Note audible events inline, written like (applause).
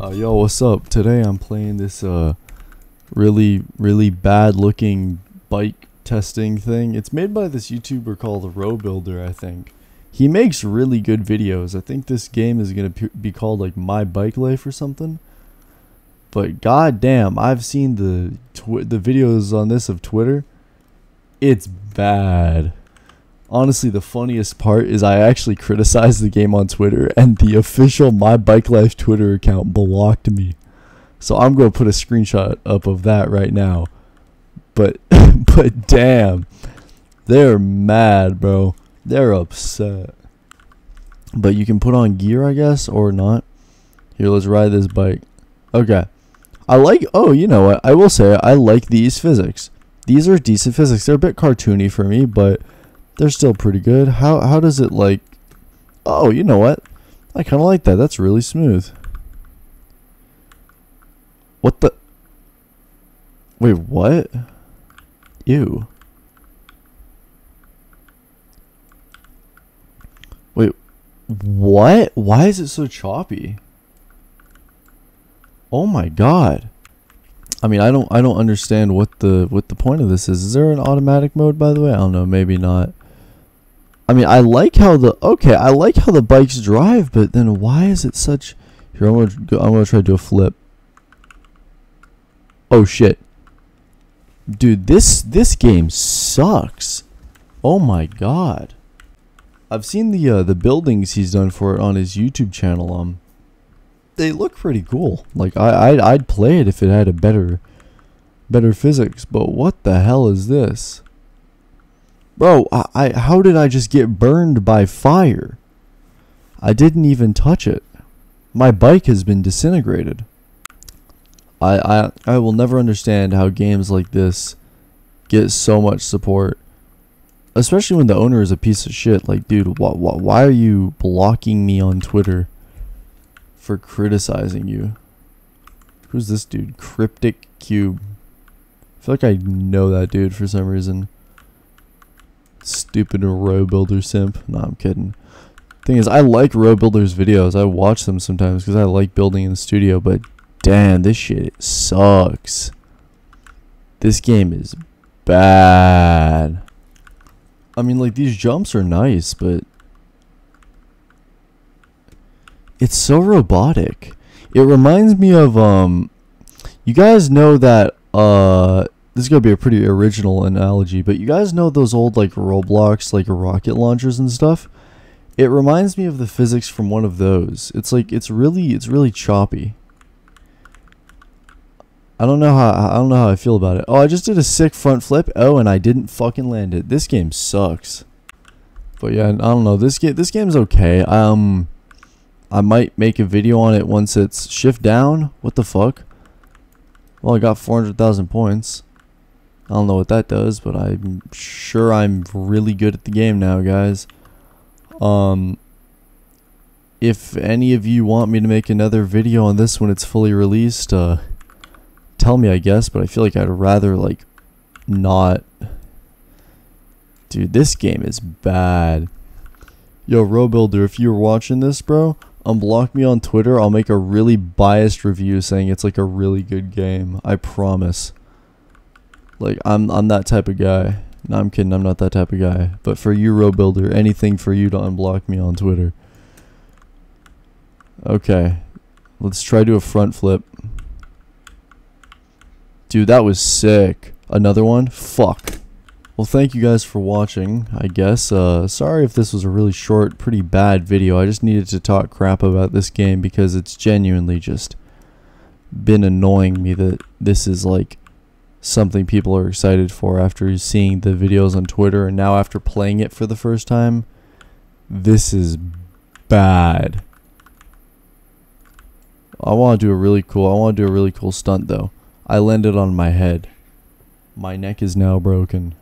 Uh, yo, what's up? Today I'm playing this uh, really, really bad looking bike testing thing. It's made by this YouTuber called the RoBuilder, I think. He makes really good videos. I think this game is gonna be called like My Bike Life or something. But goddamn, I've seen the the videos on this of Twitter. It's bad. Honestly, the funniest part is I actually criticized the game on Twitter, and the official My Bike Life Twitter account blocked me. So I'm going to put a screenshot up of that right now. But, (laughs) but damn, they're mad, bro. They're upset. But you can put on gear, I guess, or not. Here, let's ride this bike. Okay. I like, oh, you know what? I will say, I like these physics. These are decent physics. They're a bit cartoony for me, but they're still pretty good. How how does it like Oh, you know what? I kind of like that. That's really smooth. What the Wait, what? Ew. Wait, what? Why is it so choppy? Oh my god. I mean, I don't I don't understand what the what the point of this is. Is there an automatic mode by the way? I don't know, maybe not. I mean, I like how the okay, I like how the bikes drive, but then why is it such? Here, I'm gonna go, I'm gonna try to do a flip. Oh shit, dude, this this game sucks. Oh my god. I've seen the uh, the buildings he's done for it on his YouTube channel. Um, they look pretty cool. Like I I'd, I'd play it if it had a better better physics. But what the hell is this? Bro, I, I how did I just get burned by fire? I didn't even touch it. My bike has been disintegrated. I I I will never understand how games like this get so much support. Especially when the owner is a piece of shit. Like, dude, wh- wh- why are you blocking me on Twitter for criticizing you? Who's this dude? Cryptic Cube. I feel like I know that dude for some reason. Stupid RoBuilder simp. No, I'm kidding. Thing is, I like RoBuilder's videos. I watch them sometimes because I like building in the studio. But damn, this shit sucks. This game is bad. I mean, like these jumps are nice, but it's so robotic. It reminds me of um. You guys know that uh this is gonna be a pretty original analogy, but you guys know those old like Roblox like rocket launchers and stuff. It reminds me of the physics from one of those. It's like it's really it's really choppy. I don't know how I don't know how I feel about it. Oh, I just did a sick front flip. Oh, and I didn't fucking land it. This game sucks. But yeah, I don't know. This game this game's okay. Um I might make a video on it once it's shift down. What the fuck? Well, I got 400,000 points. I don't know what that does, but I'm sure I'm really good at the game now, guys. Um, if any of you want me to make another video on this when it's fully released, uh, tell me, I guess. But I feel like I'd rather like not. Dude, this game is bad. Yo, Robuilder, if you're watching this, bro, unblock me on Twitter. I'll make a really biased review saying it's like a really good game. I promise. Like I'm I'm that type of guy. No, I'm kidding. I'm not that type of guy. But for you, Robuilder, anything for you to unblock me on Twitter. Okay, let's try to a front flip. Dude, that was sick. Another one? Fuck. Well, thank you guys for watching, I guess. Uh, sorry if this was a really short, pretty bad video. I just needed to talk crap about this game because it's genuinely just been annoying me that this is like something people are excited for after seeing the videos on Twitter and now after playing it for the first time. This is bad. I want to do a really cool, I want to do a really cool stunt though. I landed on my head. My neck is now broken.